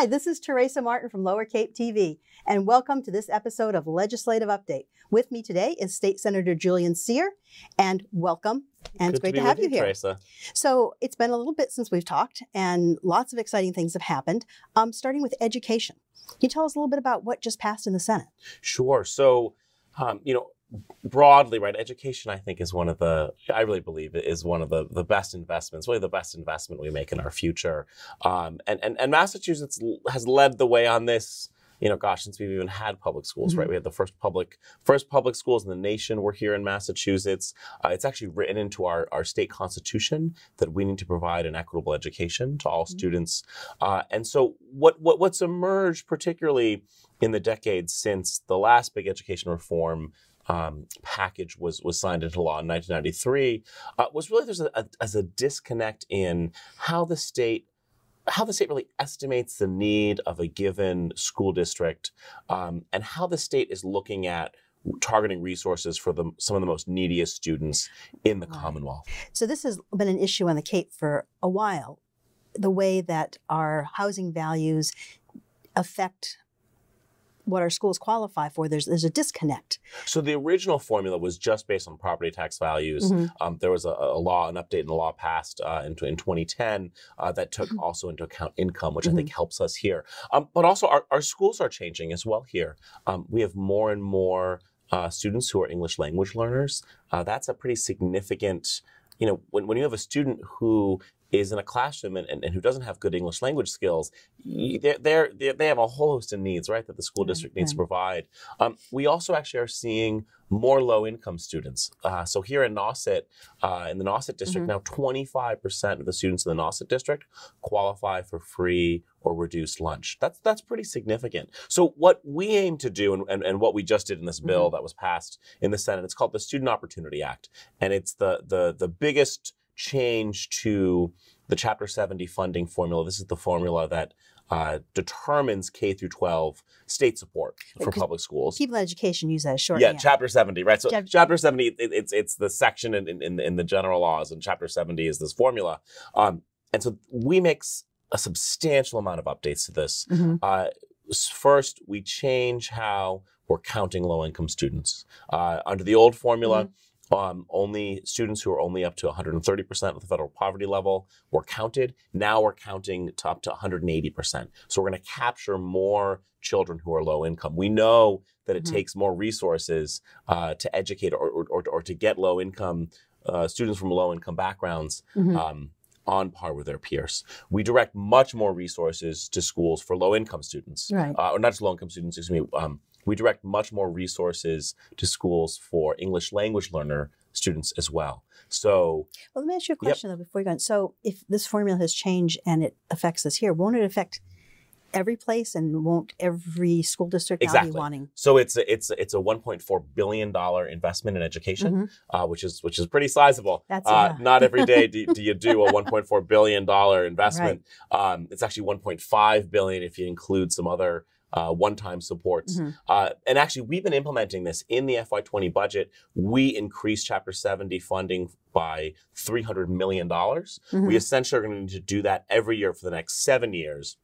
Hi, this is Teresa Martin from Lower Cape TV, and welcome to this episode of Legislative Update. With me today is State Senator Julian Cyr, and welcome. And Good it's great to, to, have you here. Teresa. So it's been a little bit since we've talked, and lots of exciting things have happened. Um, starting with education, can you tell us a little bit about what just passed in the Senate? Sure. So, um, you know, broadly, right, education, I think, is one of the, I really believe it is one of the, the best investments, really the best investment we make in our future. Um, and, and, and Massachusetts has led the way on this. You know, gosh, since we've even had public schools, right? Mhm. We had the first public first public schools in the nation were here in Massachusetts. Uh, it's actually written into our, our state constitution that we need to provide an equitable education to all Mhm. students. Uh, and so, what, what what's emerged, particularly in the decades since the last big education reform um, package was was signed into law in 1993 uh, was really there's a, a, as a disconnect in how the state how the state really estimates the need of a given school district um, and how the state is looking at targeting resources for the, some of the most neediest students in the Right. Commonwealth. So this has been an issue on the Cape for a while. The way that our housing values affect what our schools qualify for, there's there's a disconnect. So the original formula was just based on property tax values. Mhm. Um, there was a, a law, an update in the law passed uh, in, in 2010 uh, that took also into account income, which I think helps us here. Um, but also, our, our schools are changing as well here. Um, we have more and more uh, students who are English language learners. Uh, that's a pretty significant, you know, when, when you have a student who is in a classroom and, and, and who doesn't have good English language skills, they're, they're, they're, they have a whole host of needs, right, that the school Right, district needs to provide. Um, we also actually are seeing more low income students. Uh, so here in Nauset, uh, in the Nauset district, now 25% of the students in the Nauset district qualify for free or reduced lunch. That's that's pretty significant. So what we aim to do and, and, and what we just did in this bill that was passed in the Senate, it's called the Student Opportunity Act. And it's the the the biggest change to the Chapter 70 funding formula. This is the formula that uh, determines K through 12 state support for public schools. People in education use that as short. Yeah, chapter 70, right? So Chap- chapter 70, it, it's it's the section in, in, in the general laws, and chapter 70 is this formula. Um, and so we make a substantial amount of updates to this. Mhm. Uh, first, we change how we're counting low income students. Uh, under the old formula, um, only students who are only up to 130% of the federal poverty level were counted. Now we're counting to up to 180%. So we're going to capture more children who are low income. We know that it Mhm. takes more resources uh, to educate or, or, or, to get low income uh, students from low income backgrounds Mhm. um, on par with their peers. We direct much more resources to schools for low income students, Right. uh, or not just low income students, excuse me. Um, we direct much more resources to schools for English language learner students as well. So, Well, let me ask you a Yep. question though before you go on. So, if this formula has changed and it affects us here, won't it affect every place and won't every school district now Exactly. be wanting? so it's a, it's a- it's a 1.4 billion dollar investment in education, Mhm. uh, which is which is pretty sizable. That's- uh, not every day do, do you do a 1.4 billion dollar investment. Um, it's actually 1.5 billion if you include some other uh, one-time supports. Mhm. Uh, and actually, we've been implementing this in the FY20 budget. We increased Chapter 70 funding by 300 million dollars. Mhm. We essentially are going to need to do that every year for the next seven years.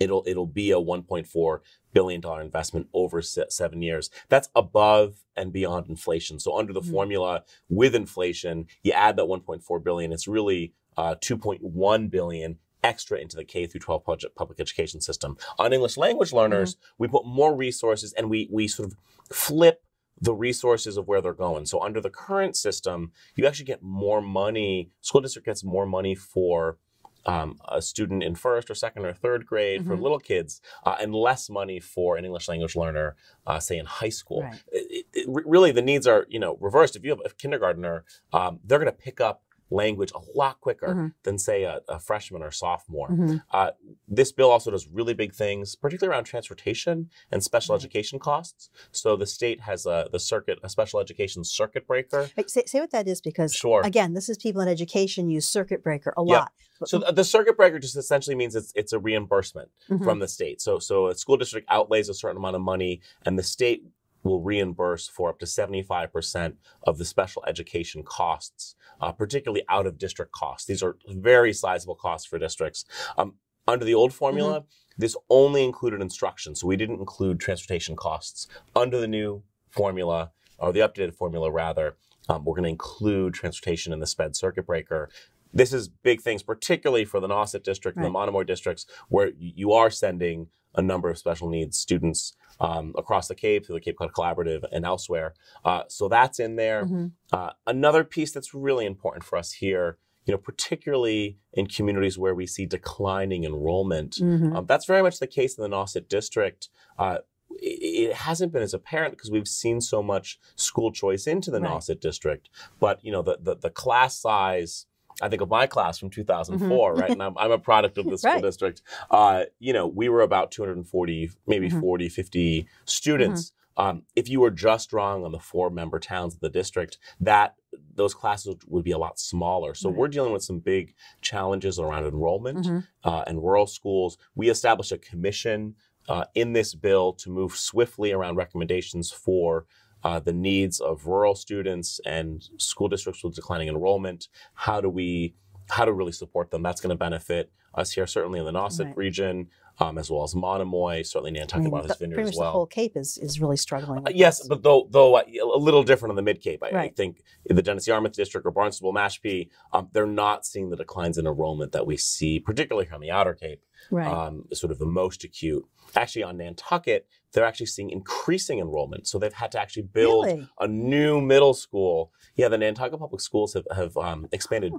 It'll it'll be a 1.4 billion dollar investment over se- seven years. That's above and beyond inflation. So under the Mhm. formula with inflation, you add that 1.4 billion. It's really uh, 2.1 billion extra into the K through 12 budget, public education system. On English language learners, we put more resources and we we sort of flip the resources of where they're going. So under the current system, you actually get more money. School district gets more money for um, a student in first or second or third grade for Mhm. little kids, uh, and less money for an English language learner, uh, say in high school. Right. It- it- re- really, the needs are you know reversed. If you have a kindergartner, um, they're going to pick up language a lot quicker Mhm. than say a, a freshman or sophomore. Mhm. Uh, this bill also does really big things, particularly around transportation and special education costs. So the state has a the circuit, a special education circuit breaker. Say, say what that is because Sure. again, this is people in education use circuit breaker a Yep. lot. So the, the circuit breaker just essentially means it's it's a reimbursement Mhm. from the state. So so a school district outlays a certain amount of money, and the state will reimburse for up to 75% of the special education costs, uh, particularly out of district costs. These are very sizable costs for districts. Um, Under the old formula, this only included instruction, so we didn't include transportation costs. Under the new formula, or the updated formula rather, um, we're going to include transportation in the sped circuit breaker. This is big things, particularly for the Nauset district and the Monomoy districts, where you are sending a number of special needs students um, across the Cape through the Cape Cod Collaborative and elsewhere. Uh, so that's in there. Mhm. Uh, another piece that's really important for us here, you know, particularly in communities where we see declining enrollment, Mhm. um, that's very much the case in the Nauset district. Uh, it, it hasn't been as apparent because we've seen so much school choice into the Right. Nauset district. But you know, the, the the class size. I think of my class from 2004, right? And I'm, I'm a product of the school Mm-hmm. Right. district. Uh, you know, we were about 240, maybe Mhm. 40, 50 students. Um, if you were just drawing on the four member towns of the district, that those classes would be a lot smaller. So Right. we're dealing with some big challenges around enrollment Mhm. uh, and rural schools. We established a commission uh, in this bill to move swiftly around recommendations for uh, the needs of rural students and school districts with declining enrollment. How do we how to really support them? That's going to benefit us here, certainly in the Nauset Right. region, um, as well as Monomoy, certainly I Nantucket mean, Martha's Vineyard as well. the whole Cape is, is really struggling. Uh, yes, but though though uh, a little different on the Mid Cape. I, I think in the Dennis Yarmouth District or Barnstable Mashpee, um, they're not seeing the declines in enrollment that we see, particularly here on the Outer Cape, right. um, sort of the most acute. Actually, on Nantucket, they're actually seeing increasing enrollment, so they've had to actually build Really? a new middle school. Yeah, the Nantucket Public Schools have have um, expanded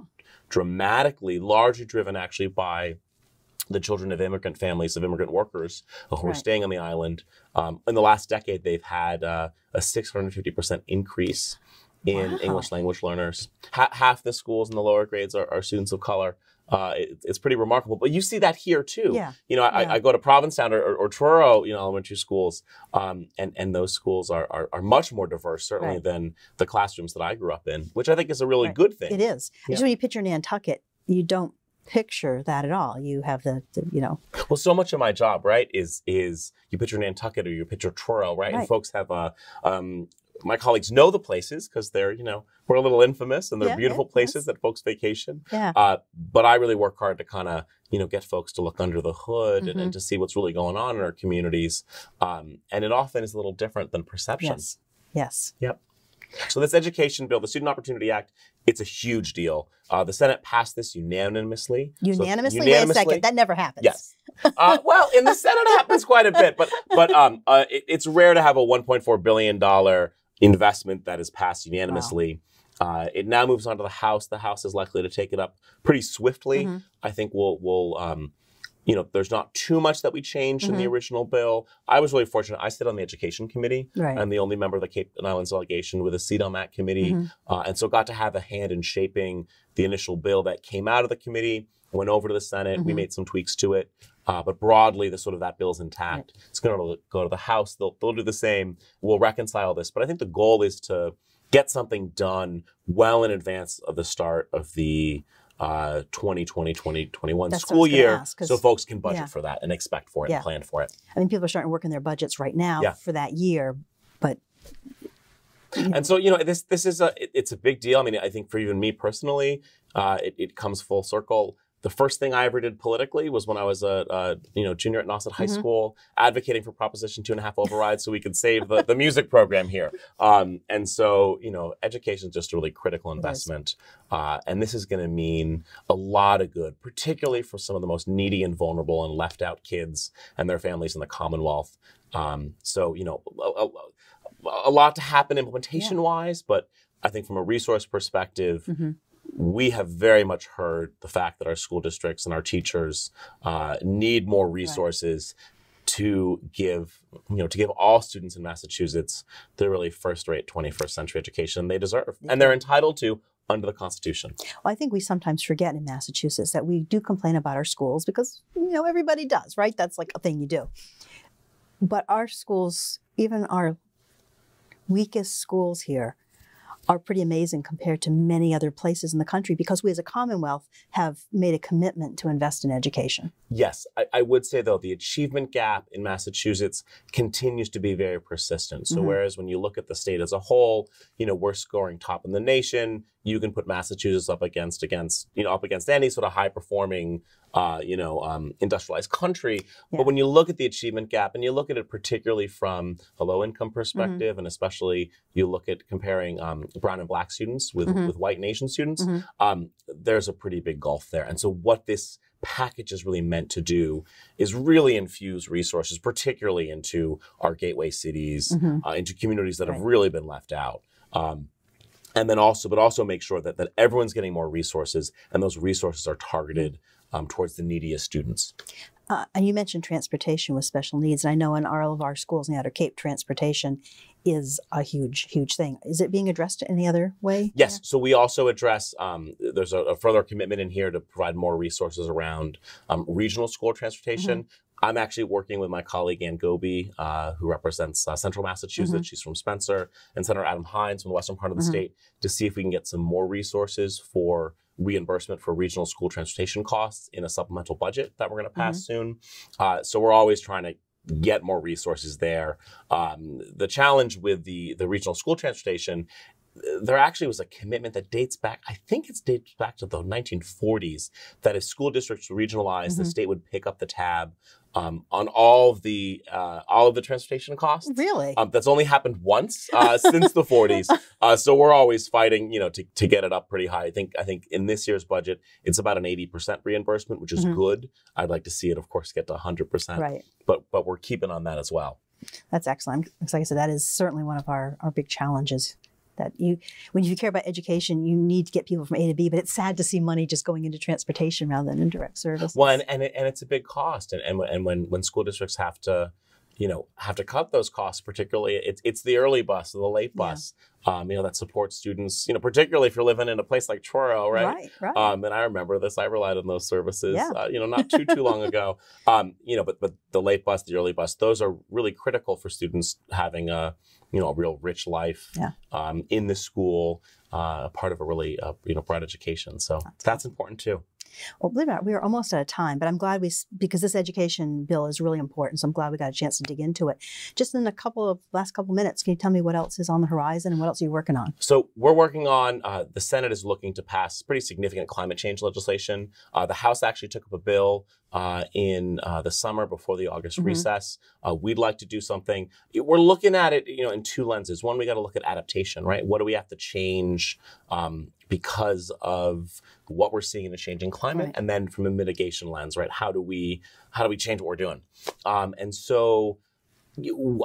dramatically, largely driven actually by the children of immigrant families of immigrant workers who are staying on the island. Um, in the last decade, they've had uh, a 650% increase in Wow. English language learners. Ha- half the schools in the lower grades are, are students of color. Uh, it- it's pretty remarkable. But you see that here too. Yeah. You know, I, Yeah. I go to Provincetown or, or, or Truro, you know, elementary schools, um, and and those schools are, are are much more diverse, certainly Right. than the classrooms that I grew up in, which I think is a really Right. good thing. It is. Yeah. Just when you picture Nantucket, you don't picture that at all. You have the, the you know, Well, so much of my job, right, is is you picture Nantucket or you picture Truro, right? And folks have a. Um, my colleagues know the places because they're, you know, we're a little infamous and they're Yeah, beautiful yeah, places yes. that folks vacation. yeah. Uh, but I really work hard to kind of, you know, get folks to look under the hood and, Mm-hmm. and to see what's really going on in our communities. Um, and it often is a little different than perception. Yes. Yes. Yep. So this education bill, the Student Opportunity Act, it's a huge deal. Uh, the Senate passed this unanimously. So Unanimously? Wait a second. That never happens. Yes. Uh, well, in the Senate, it happens quite a bit, but but um, uh, it, it's rare to have a 1.4 billion dollar investment that is passed unanimously. Uh, it now moves on to the House. The House is likely to take it up pretty swiftly. Mhm. I think we'll we'll um, you know, there's not too much that we changed in the original bill. I was really fortunate. I sit on the Education Committee. Right. I'm the only member of the Cape and Islands delegation with a seat on that committee, Mhm. uh, and so got to have a hand in shaping the initial bill that came out of the committee. Went over to the Senate. We Mhm. made some tweaks to it, uh, but broadly, the sort of that bill's intact. It's going to go to the House. They'll they'll do the same. We'll reconcile this, but I think the goal is to get something done well in advance of the start of the uh, 2020 2021 That's school year ask, so folks can budget yeah. for that and expect for it Yeah. and plan for it. I mean, people are starting working their budgets right now Yeah. for that year, but And so, you know, this this is a it- it's a big deal. I mean, I think for even me personally, uh, it, it comes full circle. The first thing I ever did politically was when I was a, a you know junior at Nauset High Mhm. School, advocating for Proposition Two and a Half override so we could save the, the music program here. Um, and so, you know, education is just a really critical investment, uh, and this is going to mean a lot of good, particularly for some of the most needy and vulnerable and left out kids and their families in the Commonwealth. Um, so, you know, a, a- a lot to happen implementation wise, but I think from a resource perspective, Mhm. We have very much heard the fact that our school districts and our teachers uh, need more resources to give, you know, to give all students in Massachusetts the really first-rate 21st century education they deserve, and they're entitled to under the Constitution. Well, I think we sometimes forget in Massachusetts that we do complain about our schools because, you know, everybody does, right? That's like a thing you do. But our schools, even our weakest schools here, are pretty amazing compared to many other places in the country because we as a Commonwealth have made a commitment to invest in education. Yes, I, I would say though the achievement gap in Massachusetts continues to be very persistent. So Mhm. whereas when you look at the state as a whole, you know we're scoring top in the nation. you can put Massachusetts up against against you know up against any sort of high performing uh, you know um, industrialized country. Yeah. But when you look at the achievement gap and you look at it particularly from a low income Mm-hmm. perspective, and especially you look at comparing um, brown and black students with Mhm. with white nation students, Mhm. um, there's a pretty big gulf there. And so what this package is really meant to do is really infuse resources, particularly into our gateway cities, Mhm. uh, into communities that have really been left out. Um, and then also, but also make sure that, that everyone's getting more resources and those resources are targeted um, towards the neediest students. Uh, and you mentioned transportation with special needs. And I know in all of our schools in the Outer Cape, transportation is a huge, huge thing. Is it being addressed in any other way? Yes, so we also address, um, there's a, a further commitment in here to provide more resources around um, regional school transportation. I'm actually working with my colleague Anne Gobi, uh, who represents uh, Central Massachusetts. She's from Spencer, and Senator Adam Hinds from the western part of the Mhm. state to see if we can get some more resources for reimbursement for regional school transportation costs in a supplemental budget that we're going to pass soon. Uh, so we're always trying to get more resources there. Um, the challenge with the the regional school transportation there actually was a commitment that dates back, I think it dates back to the 1940s, that if school districts regionalized, the Mhm. state would pick up the tab um, on all of the uh, all of the transportation costs. Really? Um, that's only happened once uh, since the 40s. Uh, so we're always fighting, you know, to, to get it up pretty high. I think I think in this year's budget, it's about an 80% reimbursement, which is Mhm. good. I'd like to see it, of course, get to 100%. right. But but we're keeping on that as well. That's excellent. Because like I said, that is certainly one of our, our big challenges. That you, when you care about education, you need to get people from A to B. But it's sad to see money just going into transportation rather than indirect services. Well, and and, it, and it's a big cost, and and, and when when school districts have to, you know, have to cut those costs, particularly it's it's the early bus or the late Yeah. bus, um, you know, that supports students, you know, particularly if you're living in a place like Truro, right? right, right. Um, and I remember this. I relied on those services, Yeah. uh, you know, not too too long ago. Um, you know, but but the late bus, the early bus, those are really critical for students having a you know a real rich life Yeah. um, in the school, uh, part of a really uh, you know bright education. So That's that's important too. Well, believe it or not, we are almost out of time, but I'm glad we, because this education bill is really important. So I'm glad we got a chance to dig into it. Just in a couple of last couple minutes, can you tell me what else is on the horizon and what else are you working on? So we're working on uh, the Senate is looking to pass pretty significant climate change legislation. Uh, the House actually took up a bill uh, in uh, the summer before the August Mhm. recess. Uh, we'd like to do something. We're looking at it, you know, in two lenses. One, we got to look at adaptation, right? What do we have to change um, because of what we're seeing in the changing climate, Right. and then from a mitigation lens, right? How do we how do we change what we're doing? Um, and so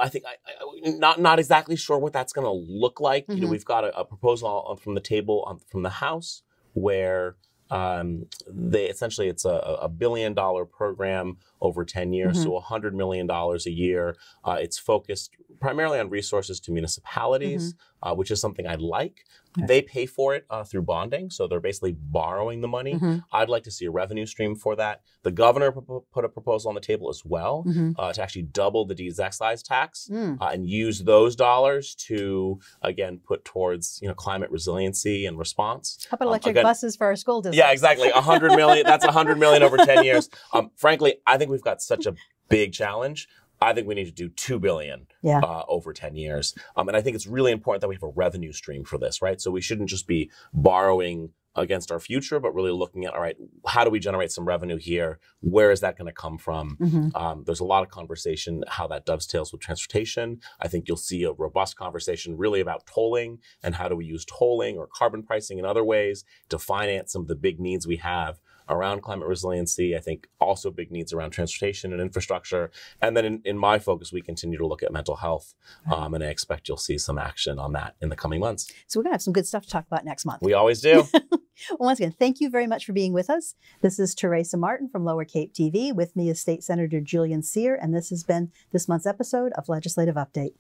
I think I, I, not not exactly sure what that's going to look like. You know, Mhm. we've got a, a proposal from the table on, from the House where um, they essentially it's a, a billion dollar program over ten years, Mhm. so hundred million dollars a year. Uh, it's focused primarily on resources to municipalities, uh, which is something I like. Okay. They pay for it uh, through bonding, so they're basically borrowing the money. Mhm, I'd like to see a revenue stream for that. The governor pu- put a proposal on the table as well mhm. uh, to actually double the deeds excise tax Mm, uh, and use those dollars to again put towards you know climate resiliency and response. How about Um, electric again- buses for our school district? Yeah, exactly. A hundred million. That's a hundred million over ten years. Um, frankly, I think we've got such a big challenge. I think we need to do two billion Yeah. uh, over ten years. Um, and I think it's really important that we have a revenue stream for this, right? So we shouldn't just be borrowing against our future, but really looking at all right, how do we generate some revenue here? Where is that going to come from? Mhm. Um, there's a lot of conversation how that dovetails with transportation. I think you'll see a robust conversation really about tolling and how do we use tolling or carbon pricing in other ways to finance some of the big needs we have around climate resiliency. I think also big needs around transportation and infrastructure. And then in, in my focus, we continue to look at mental health. Um, and I expect you'll see some action on that in the coming months. So we're going to have some good stuff to talk about next month. We always do. Well, once again, thank you very much for being with us. This is Teresa Martin from Lower Cape TV. With me is State Senator Julian Cyr, and this has been this month's episode of Legislative Update.